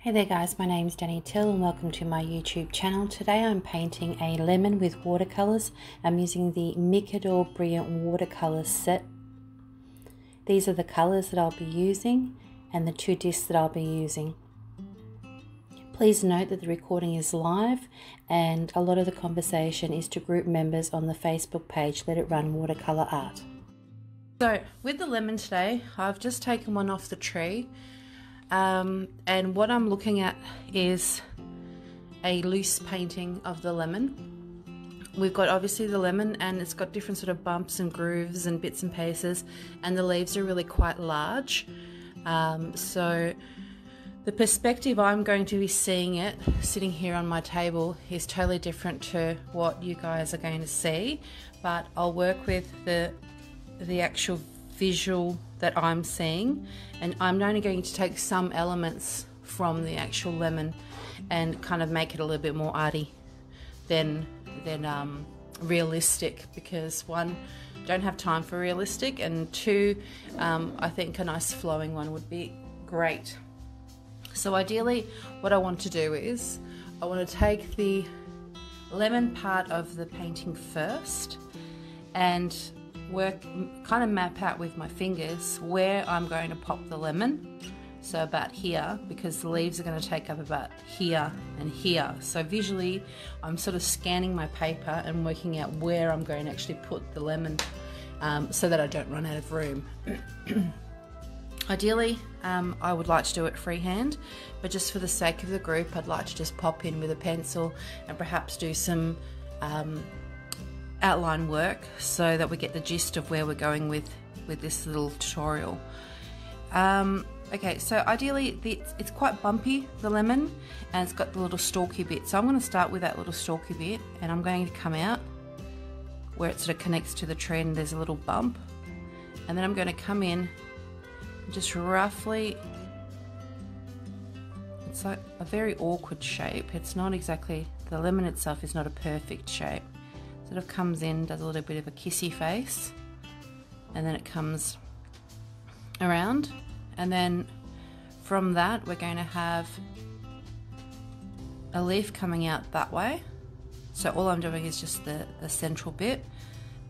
Hey there guys, my name is Danny Till and welcome to my YouTube channel. Today I'm painting a lemon with watercolours. I'm using the Micador Brilliant Watercolours set. These are the colours that I'll be using and the two discs that I'll be using. Please note that the recording is live and a lot of the conversation is to group members on the Facebook page Let It Run Watercolour Art. So with the lemon today, I've just taken one off the tree um, and what I'm looking at is a loose painting of the lemon. We've got obviously the lemon and it's got different sort of bumps and grooves and bits and pieces and the leaves are really quite large. Um, so the perspective I'm going to be seeing it sitting here on my table is totally different to what you guys are going to see but I'll work with the the actual visual that I'm seeing and I'm only going to take some elements from the actual lemon and kind of make it a little bit more arty than than um, realistic because one don't have time for realistic and two um, I think a nice flowing one would be great. So ideally what I want to do is I want to take the lemon part of the painting first and work, kind of map out with my fingers where I'm going to pop the lemon. So about here, because the leaves are going to take up about here and here. So visually, I'm sort of scanning my paper and working out where I'm going to actually put the lemon um, so that I don't run out of room. Ideally, um, I would like to do it freehand, but just for the sake of the group, I'd like to just pop in with a pencil and perhaps do some um, outline work so that we get the gist of where we're going with with this little tutorial. Um, okay, so ideally the, it's quite bumpy, the lemon, and it's got the little stalky bit. So I'm going to start with that little stalky bit and I'm going to come out where it sort of connects to the tree and there's a little bump. And then I'm going to come in just roughly, it's like a very awkward shape. It's not exactly, the lemon itself is not a perfect shape sort of comes in, does a little bit of a kissy face, and then it comes around. And then from that, we're going to have a leaf coming out that way. So all I'm doing is just the, the central bit,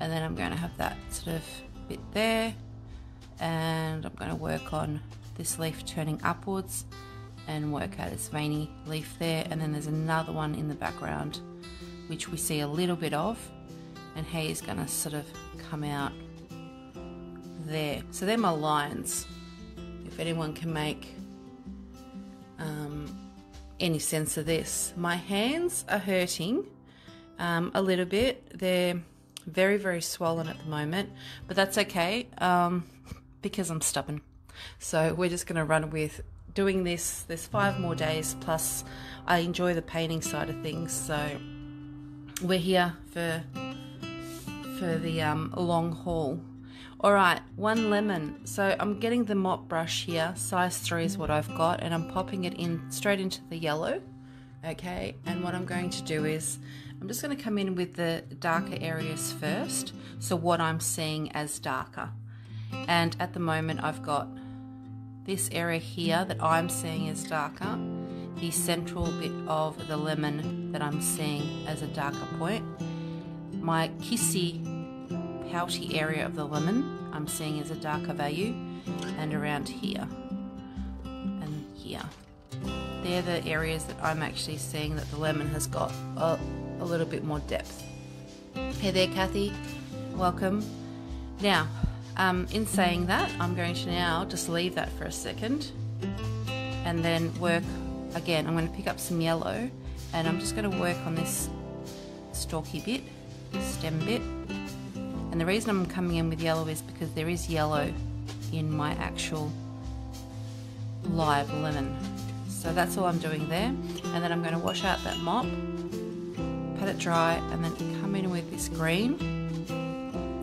and then I'm going to have that sort of bit there, and I'm going to work on this leaf turning upwards and work out this veiny leaf there, and then there's another one in the background which we see a little bit of, and he's going to sort of come out there. So they're my lines. If anyone can make um, any sense of this, my hands are hurting um, a little bit. They're very, very swollen at the moment, but that's okay um, because I'm stubborn. So we're just going to run with doing this. There's five more days, plus I enjoy the painting side of things. So we're here for for the um, long haul. All right, one lemon. So I'm getting the mop brush here, size three is what I've got, and I'm popping it in straight into the yellow. Okay, and what I'm going to do is I'm just going to come in with the darker areas first. So what I'm seeing as darker. And at the moment I've got this area here that I'm seeing as darker the central bit of the lemon that I'm seeing as a darker point. My kissy pouty area of the lemon I'm seeing as a darker value and around here and here. They're the areas that I'm actually seeing that the lemon has got a, a little bit more depth. Hey there Kathy, welcome. Now, um, in saying that, I'm going to now just leave that for a second and then work again, I'm going to pick up some yellow and I'm just going to work on this stalky bit, stem bit. And the reason I'm coming in with yellow is because there is yellow in my actual live lemon. So that's all I'm doing there. And then I'm going to wash out that mop, pat it dry, and then come in with this green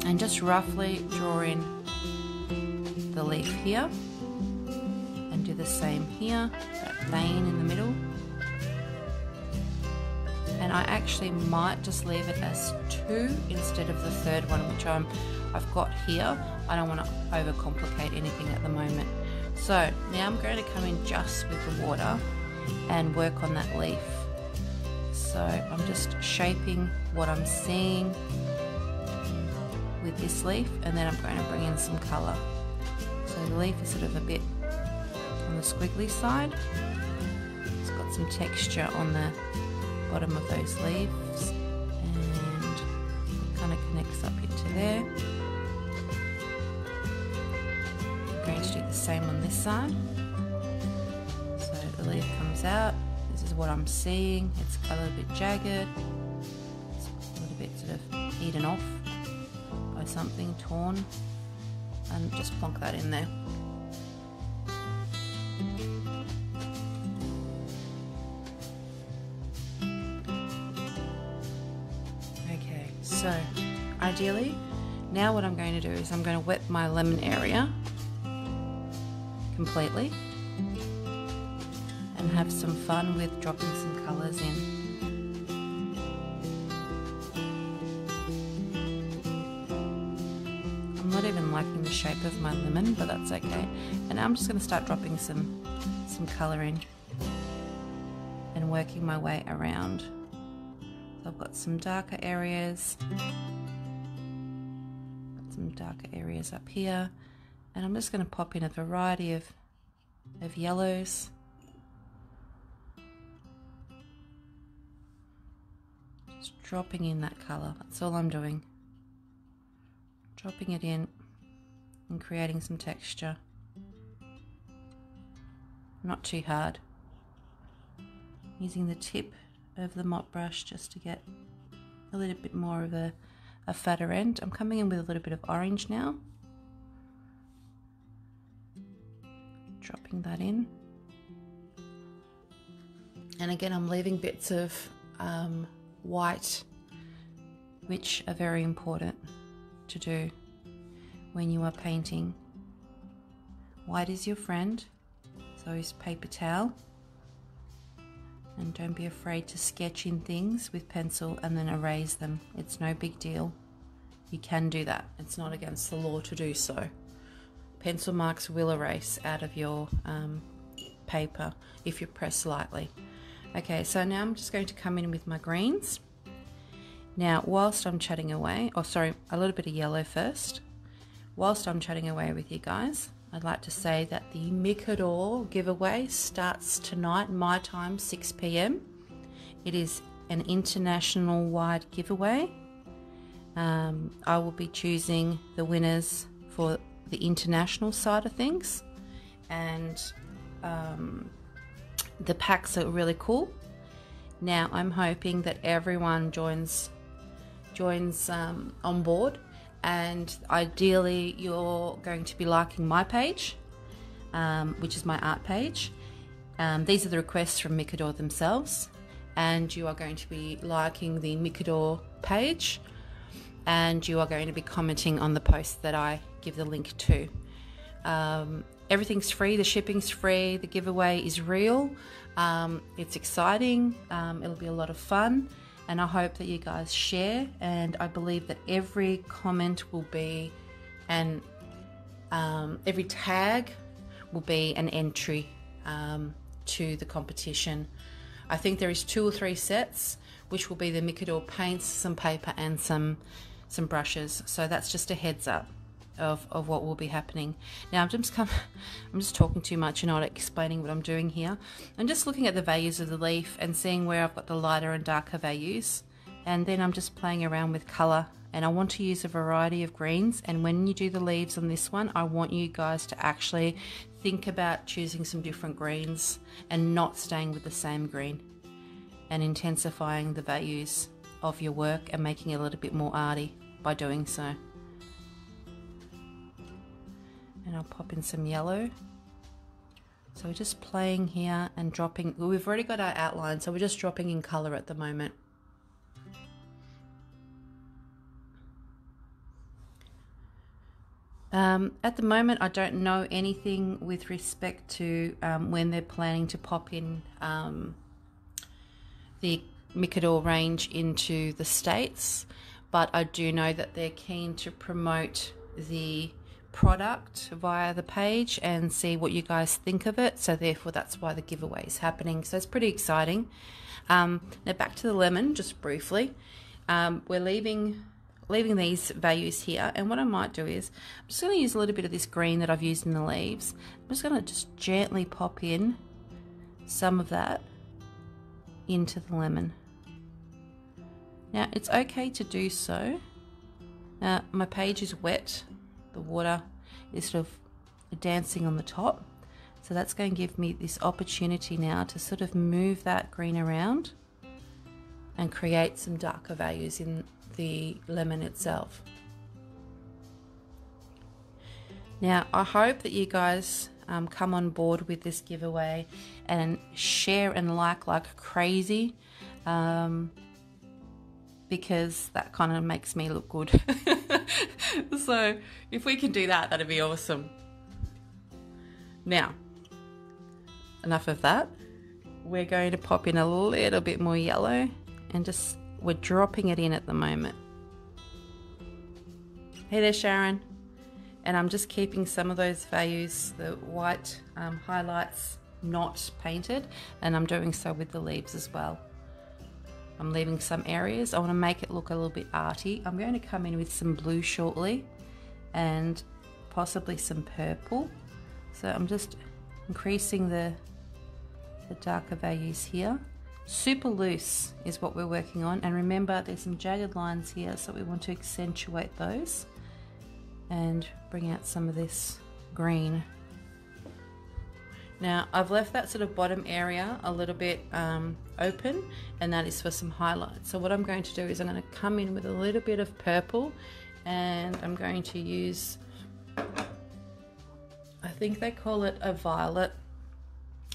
and just roughly draw in the leaf here the same here that vein in the middle. And I actually might just leave it as two instead of the third one, which I'm, I've got here. I don't want to overcomplicate anything at the moment. So now I'm going to come in just with the water and work on that leaf. So I'm just shaping what I'm seeing with this leaf and then I'm going to bring in some colour. So the leaf is sort of a bit squiggly side. It's got some texture on the bottom of those leaves and kind of connects up into there. I'm going to do the same on this side. So the leaf comes out. This is what I'm seeing. It's a little bit jagged. It's a little bit sort of eaten off by something, torn. And just plonk that in there. Ideally, now what I'm going to do is I'm going to wet my lemon area completely and have some fun with dropping some colours in. I'm not even liking the shape of my lemon, but that's okay. And I'm just going to start dropping some some colour in and working my way around. So I've got some darker areas, some darker areas up here, and I'm just going to pop in a variety of of yellows. Just dropping in that colour, that's all I'm doing. Dropping it in and creating some texture. Not too hard. Using the tip of the mop brush just to get a little bit more of a, a fatter end. I'm coming in with a little bit of orange now. Dropping that in. And again, I'm leaving bits of um, white, which are very important to do when you are painting. White is your friend, so is paper towel. And don't be afraid to sketch in things with pencil and then erase them. It's no big deal. You can do that. It's not against the law to do so. Pencil marks will erase out of your um, paper if you press lightly. Okay, so now I'm just going to come in with my greens. Now, whilst I'm chatting away, oh sorry, a little bit of yellow first. Whilst I'm chatting away with you guys, I'd like to say that the Micador giveaway starts tonight, my time, 6 pm. It is an international wide giveaway. Um, I will be choosing the winners for the international side of things, and um, the packs are really cool. Now I'm hoping that everyone joins joins um, on board, and ideally you're going to be liking my page, um, which is my art page. Um, these are the requests from Micador themselves, and you are going to be liking the Micador page, and you are going to be commenting on the post that I give the link to. Um, everything's free, the shipping's free, the giveaway is real. Um, it's exciting, um, it'll be a lot of fun, and I hope that you guys share. And I believe that every comment will be, and um, every tag will be an entry um, to the competition. I think there is two or three sets, which will be the Micador paints, some paper, and some some brushes. So that's just a heads up of, of what will be happening. Now I'm just come, I'm just talking too much and not explaining what I'm doing here. I'm just looking at the values of the leaf and seeing where I've got the lighter and darker values. And then I'm just playing around with color and I want to use a variety of greens. And when you do the leaves on this one, I want you guys to actually think about choosing some different greens and not staying with the same green and intensifying the values of your work and making it a little bit more arty by doing so and I'll pop in some yellow. So we're just playing here and dropping, well, we've already got our outline, so we're just dropping in colour at the moment. Um, at the moment, I don't know anything with respect to um, when they're planning to pop in um, the Micador range into the States, but I do know that they're keen to promote the product via the page and see what you guys think of it. So therefore, that's why the giveaway is happening. So it's pretty exciting. Um, now back to the lemon, just briefly. Um, we're leaving leaving these values here and what I might do is I'm just going to use a little bit of this green that I've used in the leaves I'm just going to just gently pop in some of that into the lemon now it's okay to do so now my page is wet the water is sort of dancing on the top so that's going to give me this opportunity now to sort of move that green around and create some darker values in the lemon itself. Now, I hope that you guys um, come on board with this giveaway and share and like like crazy um, because that kind of makes me look good. so, if we can do that, that'd be awesome. Now, enough of that. We're going to pop in a little bit more yellow and just we're dropping it in at the moment. Hey there, Sharon. And I'm just keeping some of those values, the white um, highlights, not painted, and I'm doing so with the leaves as well. I'm leaving some areas. I want to make it look a little bit arty. I'm going to come in with some blue shortly and possibly some purple. So I'm just increasing the, the darker values here. Super loose is what we're working on. And remember, there's some jagged lines here, so we want to accentuate those and bring out some of this green. Now, I've left that sort of bottom area a little bit um, open, and that is for some highlights. So what I'm going to do is I'm going to come in with a little bit of purple, and I'm going to use, I think they call it a violet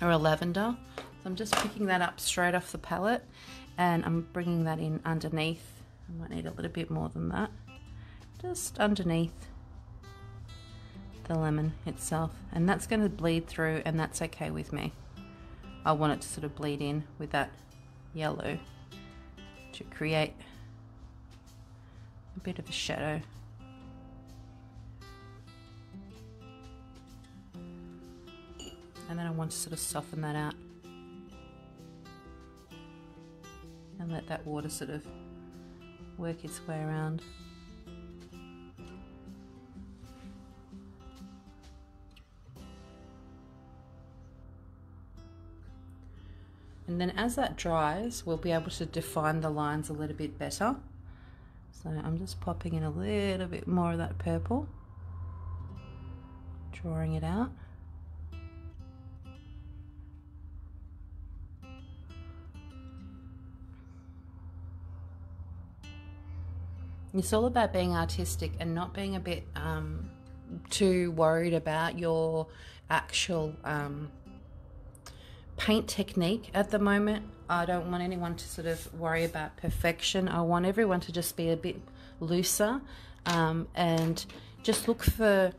or a lavender. So I'm just picking that up straight off the palette and I'm bringing that in underneath. I might need a little bit more than that. Just underneath the lemon itself. And that's going to bleed through and that's okay with me. I want it to sort of bleed in with that yellow to create a bit of a shadow. And then I want to sort of soften that out. and let that water sort of work its way around. And then as that dries, we'll be able to define the lines a little bit better. So I'm just popping in a little bit more of that purple, drawing it out. It's all about being artistic and not being a bit um, too worried about your actual um, paint technique at the moment. I don't want anyone to sort of worry about perfection. I want everyone to just be a bit looser um, and just look for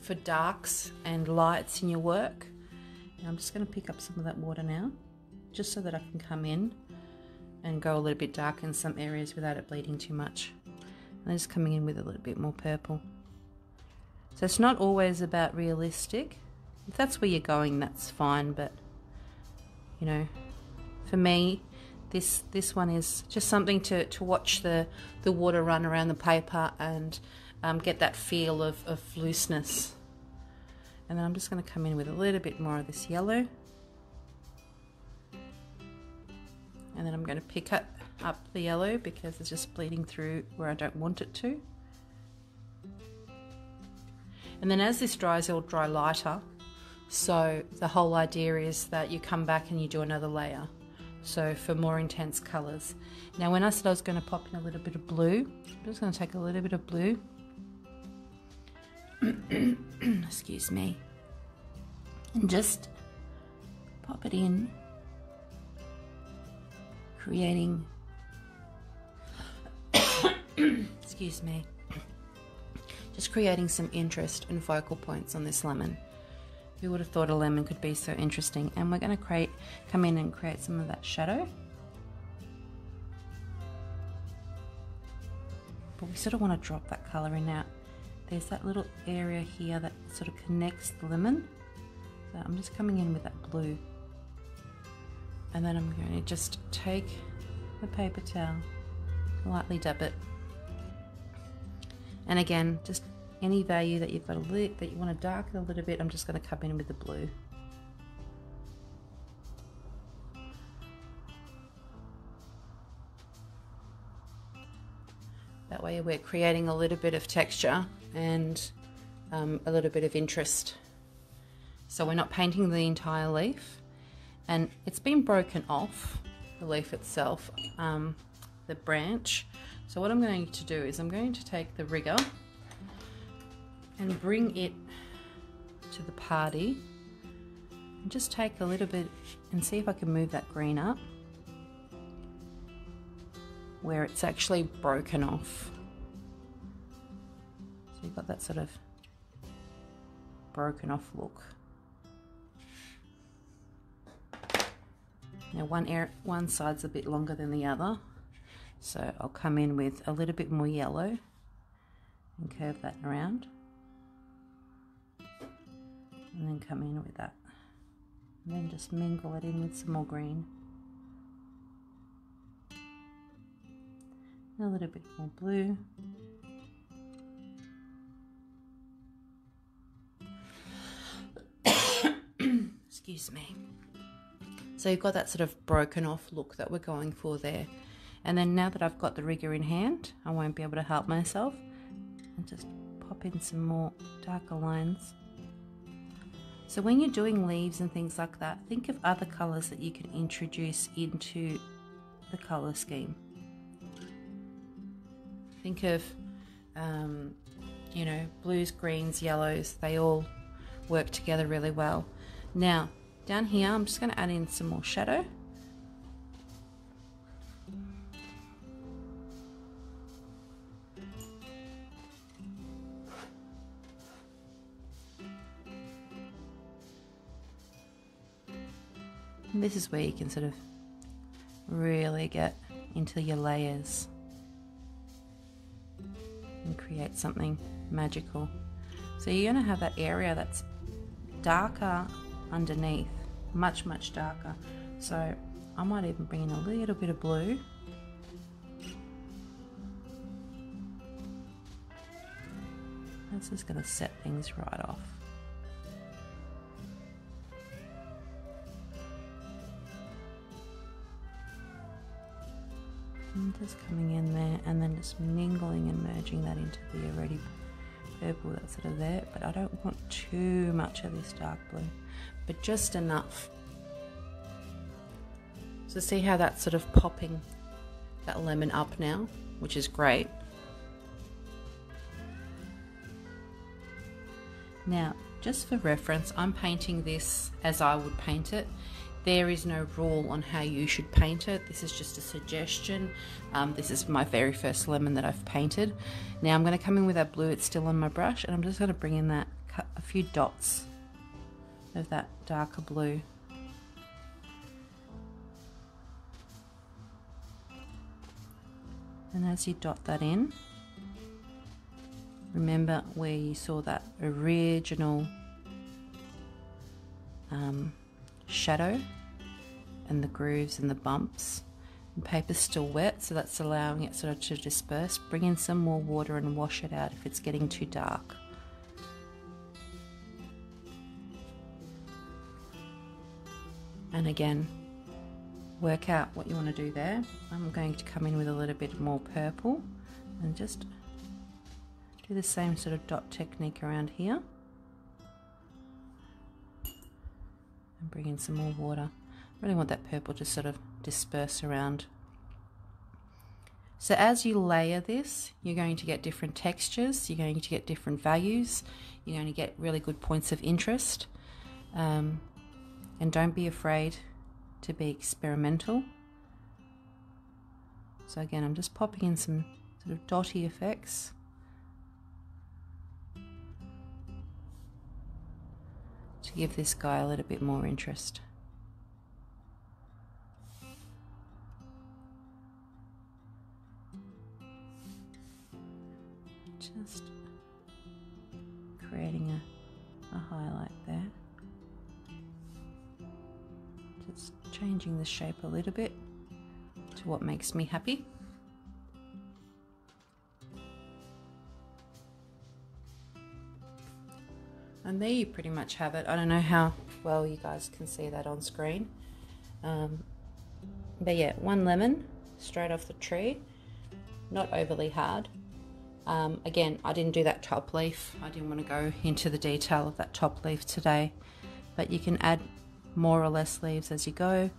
for darks and lights in your work. And I'm just going to pick up some of that water now, just so that I can come in and go a little bit dark in some areas without it bleeding too much. And I'm just coming in with a little bit more purple. So it's not always about realistic. If that's where you're going, that's fine. But you know, for me, this this one is just something to, to watch the, the water run around the paper and um, get that feel of, of looseness. And then I'm just going to come in with a little bit more of this yellow. And then I'm going to pick up up the yellow because it's just bleeding through where I don't want it to. And then as this dries, it'll dry lighter. So the whole idea is that you come back and you do another layer. So for more intense colours. Now when I said I was going to pop in a little bit of blue, I'm just going to take a little bit of blue. Excuse me. And just pop it in, creating excuse me, just creating some interest and focal points on this lemon. Who would have thought a lemon could be so interesting? And we're going to create, come in and create some of that shadow. But we sort of want to drop that colour in now. there's that little area here that sort of connects the lemon. So I'm just coming in with that blue. And then I'm going to just take the paper towel, lightly dab it. And again, just any value that you've got a little, that you want to darken a little bit, I'm just going to come in with the blue. That way we're creating a little bit of texture and um, a little bit of interest. So we're not painting the entire leaf and it's been broken off, the leaf itself, um, the branch. So what I'm going to do is I'm going to take the rigger and bring it to the party and just take a little bit and see if I can move that green up where it's actually broken off. So you've got that sort of broken off look. Now one air, one side's a bit longer than the other, so I'll come in with a little bit more yellow and curve that around. And then come in with that. And then just mingle it in with some more green. a little bit more blue. Excuse me. So you've got that sort of broken off look that we're going for there. And then now that I've got the rigger in hand, I won't be able to help myself. And just pop in some more darker lines. So when you're doing leaves and things like that, think of other colours that you can introduce into the colour scheme. Think of, um, you know, blues, greens, yellows, they all work together really well. Now, down here, I'm just going to add in some more shadow. And this is where you can sort of really get into your layers and create something magical. So you're going to have that area that's darker underneath, much, much darker. So I might even bring in a little bit of blue. That's just going to set things right off. Just coming in there and then just mingling and merging that into the already purple that's sort of there. But I don't want too much of this dark blue but just enough. So see how that's sort of popping that lemon up now, which is great. Now, just for reference, I'm painting this as I would paint it. There is no rule on how you should paint it. This is just a suggestion. Um, this is my very first lemon that I've painted. Now I'm going to come in with that blue. It's still on my brush, and I'm just going to bring in that a few dots of that darker blue. And as you dot that in, remember where you saw that original um, shadow and the grooves and the bumps. The paper's still wet, so that's allowing it sort of to disperse. Bring in some more water and wash it out if it's getting too dark. and again work out what you want to do there. I'm going to come in with a little bit more purple and just do the same sort of dot technique around here and bring in some more water. I really want that purple to sort of disperse around. So as you layer this, you're going to get different textures, you're going to get different values, you're going to get really good points of interest. Um, and don't be afraid to be experimental. So again, I'm just popping in some sort of dotty effects. To give this guy a little bit more interest. Just creating a, a highlight there. Just changing the shape a little bit to what makes me happy. And there you pretty much have it. I don't know how well you guys can see that on screen. Um, but yeah, one lemon straight off the tree, not overly hard. Um, again, I didn't do that top leaf. I didn't want to go into the detail of that top leaf today, but you can add more or less leaves as you go.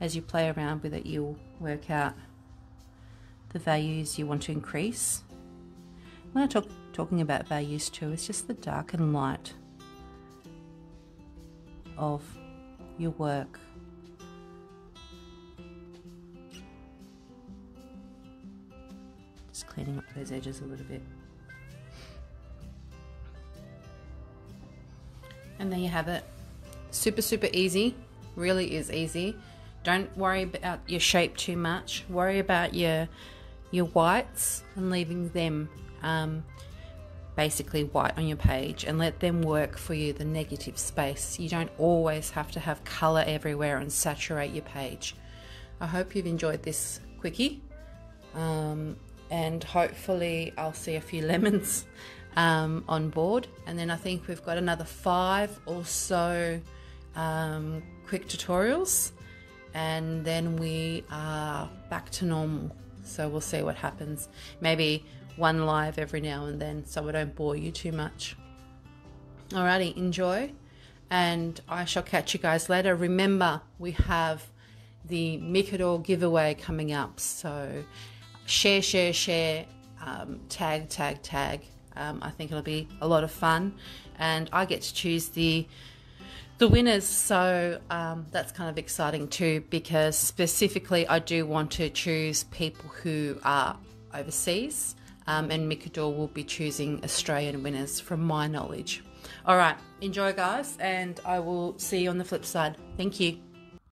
As you play around with it, you'll work out the values you want to increase. When I talk talking about values too, it's just the dark and light of your work. Just cleaning up those edges a little bit. And there you have it. Super, super easy. Really is easy. Don't worry about your shape too much. Worry about your your whites and leaving them um, basically white on your page and let them work for you the negative space. You don't always have to have color everywhere and saturate your page. I hope you've enjoyed this quickie. Um, and hopefully I'll see a few lemons um, on board. And then I think we've got another five or so um, quick tutorials, and then we are back to normal. So we'll see what happens. Maybe one live every now and then so I don't bore you too much. Alrighty, enjoy, and I shall catch you guys later. Remember, we have the Micador giveaway coming up, so share, share, share, um, tag, tag, tag. Um, I think it'll be a lot of fun, and I get to choose the the winners. So um, that's kind of exciting too, because specifically, I do want to choose people who are overseas, um, and Micador will be choosing Australian winners from my knowledge. All right, enjoy, guys, and I will see you on the flip side. Thank you.